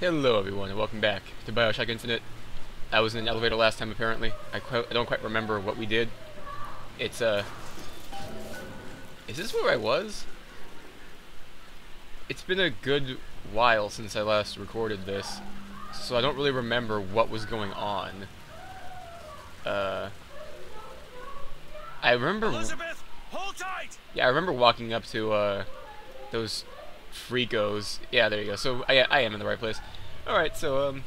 Hello everyone and welcome back to Bioshock Infinite. I was in an elevator last time apparently. I, qu I don't quite remember what we did. It's uh... Is this where I was? It's been a good while since I last recorded this, so I don't really remember what was going on. Uh... I remember... Elizabeth, hold tight! Yeah, I remember walking up to uh, those freakos. Yeah, there you go. So I, I am in the right place. All right, so um,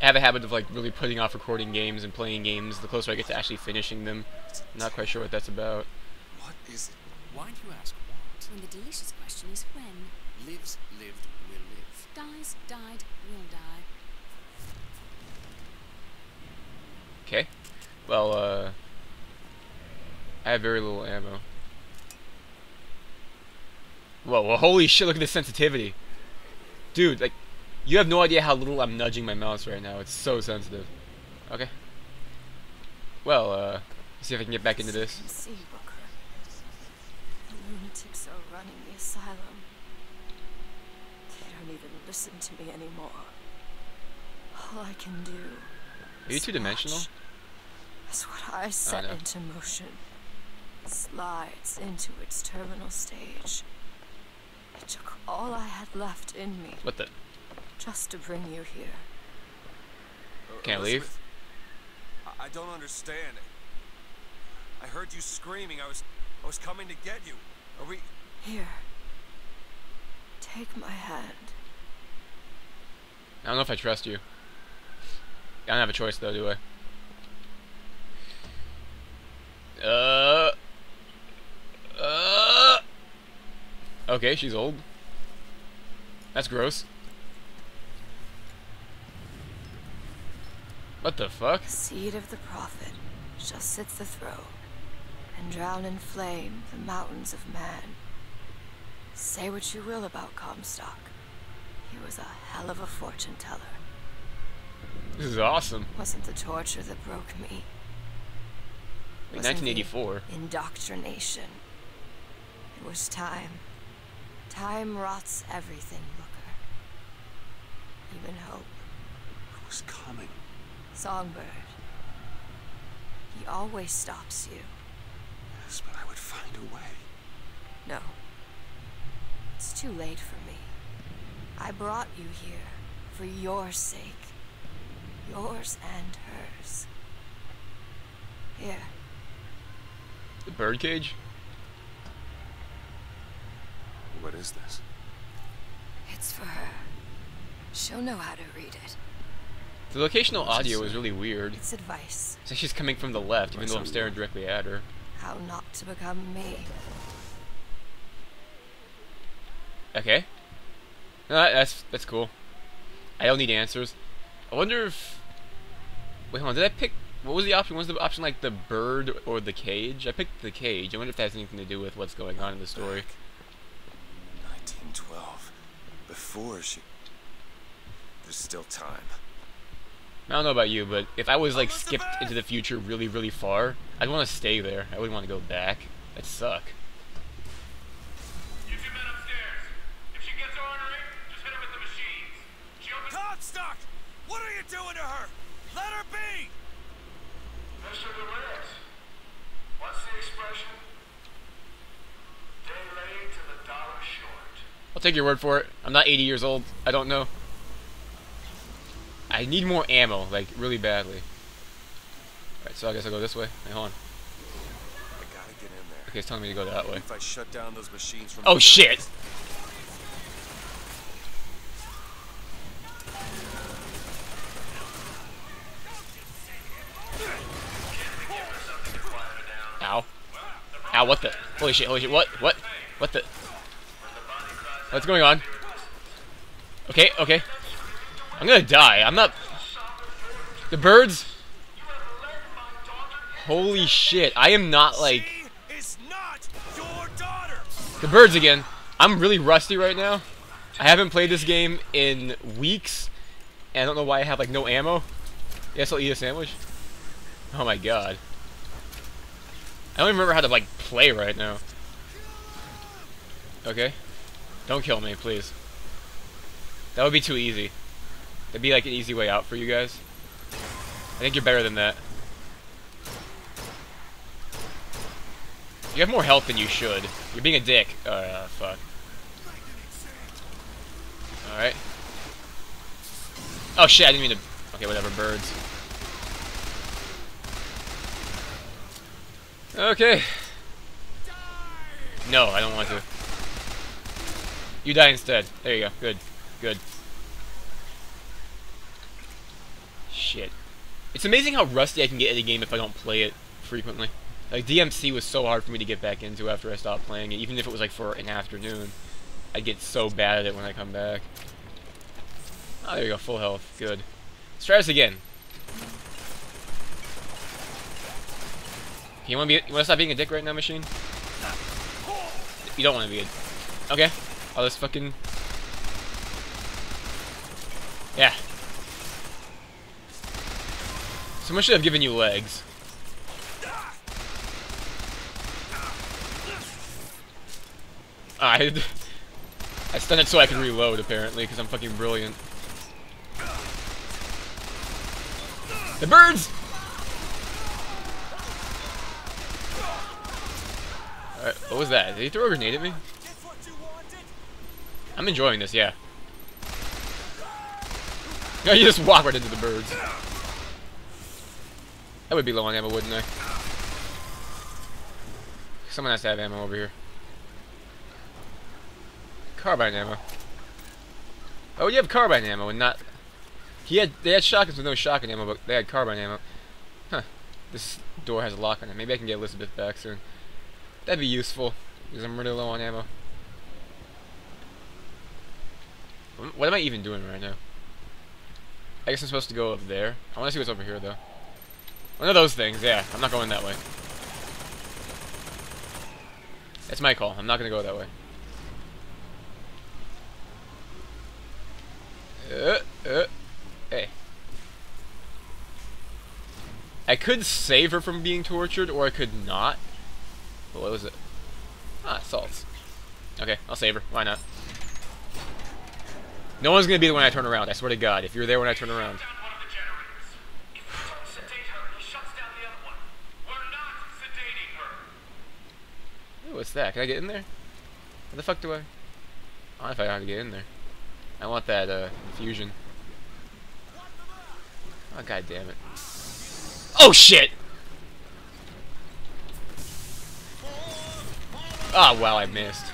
I have a habit of like really putting off recording games and playing games the closer I get to actually finishing them. I'm not quite sure what that's about. What is it? Why do you ask what? When the delicious question is when. Lives, lived, will live. Dies, died, will die. Okay. Well, uh, I have very little ammo. Whoa, well, holy shit, look at the sensitivity. Dude, like, you have no idea how little I'm nudging my mouse right now. It's so sensitive. Okay. Well, uh, let's see if I can get back into this. See, Booker. The lunatics are running the asylum. They don't even listen to me anymore. All I can do. Are you two-dimensional? That's what I set no. into motion slides into its terminal stage. It took all I had left in me What the? just to bring you here. Can't leave? Elizabeth, I, I don't understand. It. I heard you screaming. I was, I was coming to get you. Are we? Here. Take my hand. I don't know if I trust you. I don't have a choice though, do I? Uh. Okay, she's old. That's gross. What the fuck? The seed of the prophet shall sit the throne and drown in flame the mountains of man. Say what you will about Comstock. He was a hell of a fortune teller. This is awesome. Wasn't the torture that broke me. Like 1984. Indoctrination. It was time. Time rots everything, Booker. Even hope. I was coming. Songbird. He always stops you. Yes, but I would find a way. No. It's too late for me. I brought you here for your sake. Yours and hers. Here. The birdcage? What is this? It's for her. She'll know how to read it. The locational audio is really weird. It's advice. It's like she's coming from the left, even though I'm staring directly at her. How not to become me. Okay. No, that's that's cool. I don't need answers. I wonder if. Wait, hold on. Did I pick? What was the option? Was the option like the bird or the cage? I picked the cage. I wonder if that has anything to do with what's going on in the story. 1912. Before she. There's still time. I don't know about you, but if I was like skipped into the future really, really far, I'd want to stay there. I wouldn't want to go back. That'd suck. You two men upstairs. If she gets ornery, just hit her with the machines. She opens. Comstock! What are you doing to her? Let her be! Mr. DeWitt. What's the expression? Day late to the dollar short. I'll take your word for it. I'm not 80 years old. I don't know. I need more ammo, like really badly. Alright, so I guess I'll go this way. Hey, hold on. I gotta get in there. Okay, it's telling me to go that way. If I shut down those machines from. Oh shit! Ow. Ow, what the? Holy shit, holy shit, what? What? What the? What's going on? Okay, okay. I'm gonna die. I'm not... The birds? Holy shit, I am not like... Not! The birds again. I'm really rusty right now. I haven't played this game in weeks, and I don't know why I have like no ammo. Yes, I'll eat a sandwich. Oh my god. I don't even remember how to like play right now. Okay. Don't kill me, please. That would be too easy. That'd be like an easy way out for you guys. I think you're better than that. You have more health than you should. You're being a dick. Oh, uh, fuck. Alright. Oh shit, I didn't mean to... Okay, whatever, birds. Okay. No, I don't want to. You die instead. There you go. Good. Good. Shit. It's amazing how rusty I can get at a game if I don't play it frequently. Like, DMC was so hard for me to get back into after I stopped playing it, even if it was like for an afternoon. I'd get so bad at it when I come back. Oh, there you go, full health. Good. Let's try this again. You wanna be? You wanna stop being a dick right now, machine? You don't wanna be a. Okay. Oh, I'll just fucking. Yeah. Someone should have given you legs. I. I stunned it so I could reload, apparently, because I'm fucking brilliant. The birds! Alright, what was that? Did he throw a grenade at me? I'm enjoying this, yeah. No, you just walk right into the birds. That would be low on ammo, wouldn't I? Someone has to have ammo over here. Carbine ammo. Oh, you have carbine ammo and not... He had... They had shotguns with no shotgun ammo, but they had carbine ammo. Huh. This door has a lock on it. Maybe I can get Elizabeth back soon. That'd be useful, because I'm really low on ammo. What am I even doing right now? I guess I'm supposed to go up there. I want to see what's over here, though. One of those things, yeah. I'm not going that way. It's my call. I'm not going to go that way. Uh, uh, hey. I could save her from being tortured, or I could not. What was it? Ah, salts. Okay, I'll save her. Why not? No one's gonna be there when I turn around. I swear to God. If you're there when I turn around. Down one of the generators. If we don't sedate her, he shuts down the other one. We're not sedating her. Ooh, what's that? Can I get in there? What the fuck do I? I don't know if I know how to get in there. I want that uh, infusion. Oh god damn it. Oh shit! Oh wow, I missed.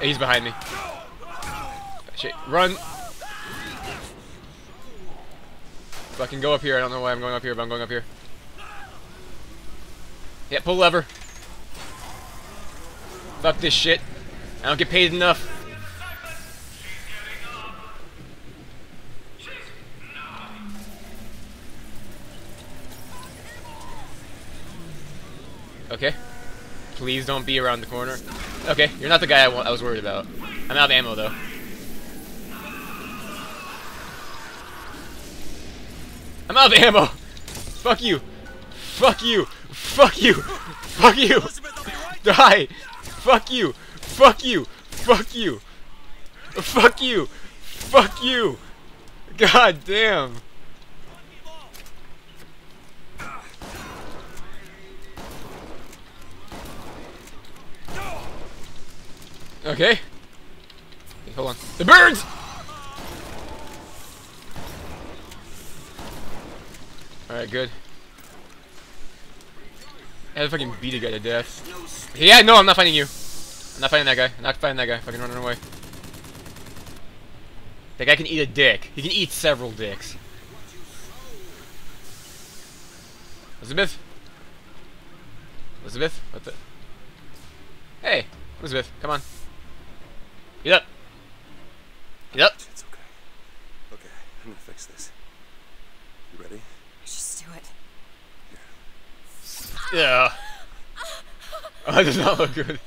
He's behind me. Shit, run! I fucking go up here. I don't know why I'm going up here, but I'm going up here. Yeah, pull lever. Fuck this shit. I don't get paid enough. Okay. Please don't be around the corner. Okay, you're not the guy I, I was worried about. I'm out of ammo though. I'm out of ammo. Fuck you. Fuck you. Fuck you. Fuck you. Die. Fuck you. Fuck you. Fuck you. Fuck you. Fuck you. God damn. Okay. Hold on. The birds! Alright, good. I had to fucking beat a guy to death. Yeah, no, I'm not fighting you. I'm not fighting that guy. I'm not fighting that guy. Fucking running away. That guy can eat a dick. He can eat several dicks. Elizabeth? Elizabeth? What the? Hey, Elizabeth, come on. Get Yep. It's okay. Okay, I'm gonna fix this. You ready? Just do it. Yeah. Oh, that does not look good.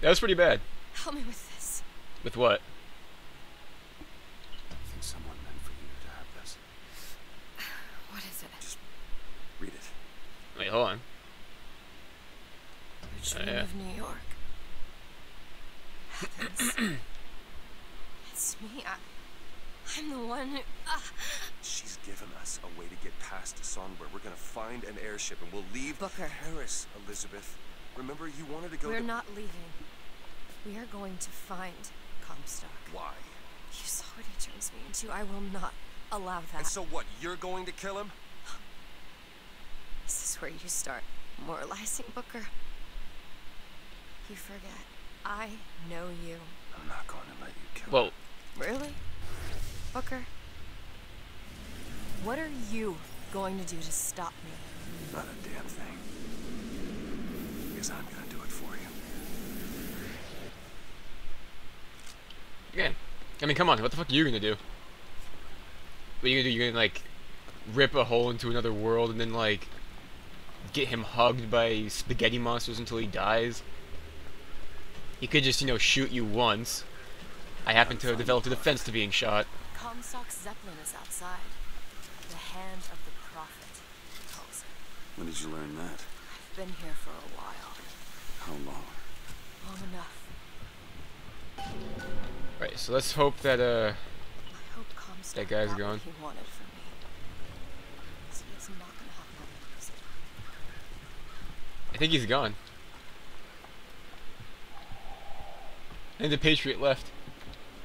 That was pretty bad. Help me with this. With what? I think someone meant for you to have this. What is it? Just read it. Wait, hold on. Your Dream yeah. of New York. Happens. it's me. I, I'm the one who. ah. She's given us a way to get past Songbird. We're gonna find an airship and we'll leave Booker. Paris, Elizabeth. Remember, you wanted to go We're to... not leaving. We are going to find Comstock. Why? You saw what he turns me into. I will not allow that. And so what, you're going to kill him? This is where you start moralizing, Booker. You forget. I know you. I'm not going to let you kill Well, him. Really? Booker? What are you going to do to stop me? Not a damn thing. Because I'm going to do it for you. again, I mean, come on, what the fuck are you gonna do? What are you gonna do? You're gonna like rip a hole into another world and then like get him hugged by spaghetti monsters until he dies? He could just, you know, shoot you once. I happen to have developed a defense to being shot. Comstock's Zeppelin is outside. The hand of the prophet, he calls it. When did you learn that? I've been here for a while. How long? Long enough. Right, so let's hope that, uh, I hope Comstock That guy's gone. he wanted from me. So it's not gonna happen. I think he's gone. And the Patriot left.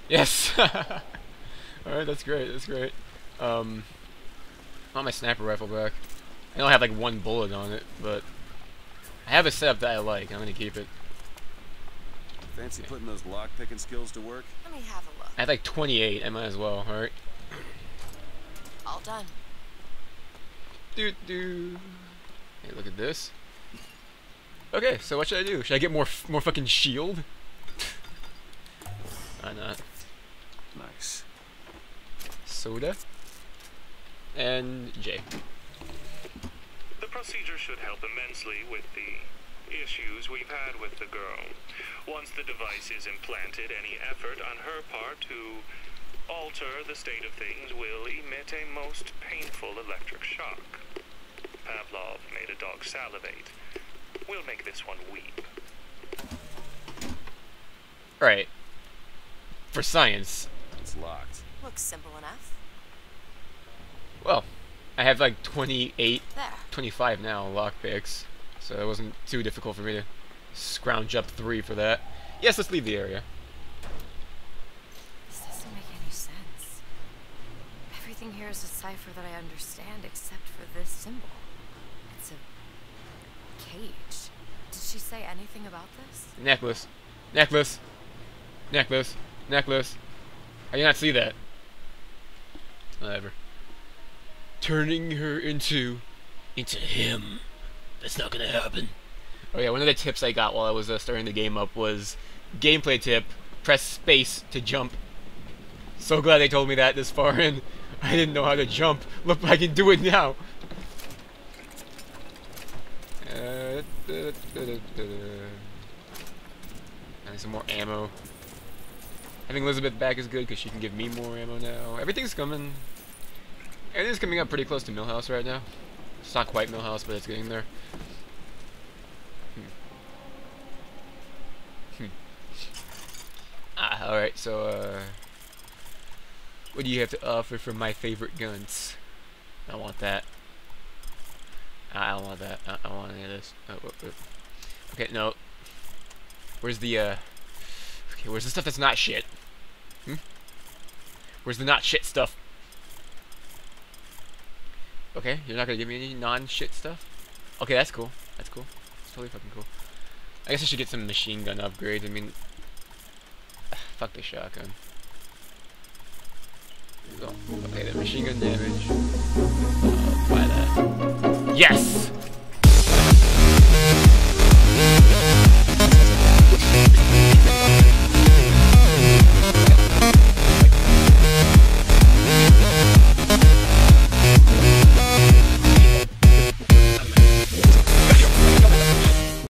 Yes! Alright, that's great, that's great. Um, I want my sniper rifle back. I only have like one bullet on it, but I have a setup that I like. I'm gonna keep it. Fancy putting those lock-picking skills to work? Let me have a look. I have like 28. I might as well. Alright. All done. Do do. Hey, look at this. Okay, so what should I do? Should I get more f- more fucking shield? Why not? Nice. Soda. And J. The procedure should help immensely with the issues we've had with the girl. Once the device is implanted, any effort on her part to alter the state of things will emit a most painful electric shock. Pavlov made a dog salivate. We'll make this one weep. Alright. For science. It's locked. Looks simple enough. Well, I have like 28, There. 25 now lockpicks. So it wasn't too difficult for me to scrounge up three for that. Yes, let's leave the area. This doesn't make any sense. Everything here is a cipher that I understand except for this symbol. It's a cage. Did she say anything about this? Necklace. Necklace. Necklace. Necklace. I did not see that? Whatever. Turning her into... into him. That's not gonna happen. Oh yeah, one of the tips I got while I was uh, starting the game up was... Gameplay tip, press space to jump. So glad they told me that this far in. I didn't know how to jump. Look, I can do it now. Uh, da, da, da, need some more ammo. Having Elizabeth back is good because she can give me more ammo now. Everything's coming. Everything's coming up pretty close to Milhouse right now. It's not quite Milhouse, but it's getting there. Hmm. Hmm. Ah, alright, so, uh... What do you have to offer for my favorite guns? I want that. I don't want that. I don't want any of this. Oh, oh, oh. Okay, no. Where's the, uh... Okay, where's the stuff that's not shit? Hmm? Where's the not shit stuff? Okay, you're not gonna give me any non-shit stuff? Okay, that's cool. That's cool. It's totally fucking cool. I guess I should get some machine gun upgrades. I mean... Fuck the shotgun. So, okay, the machine gun damage. Uh, buy that. Yes!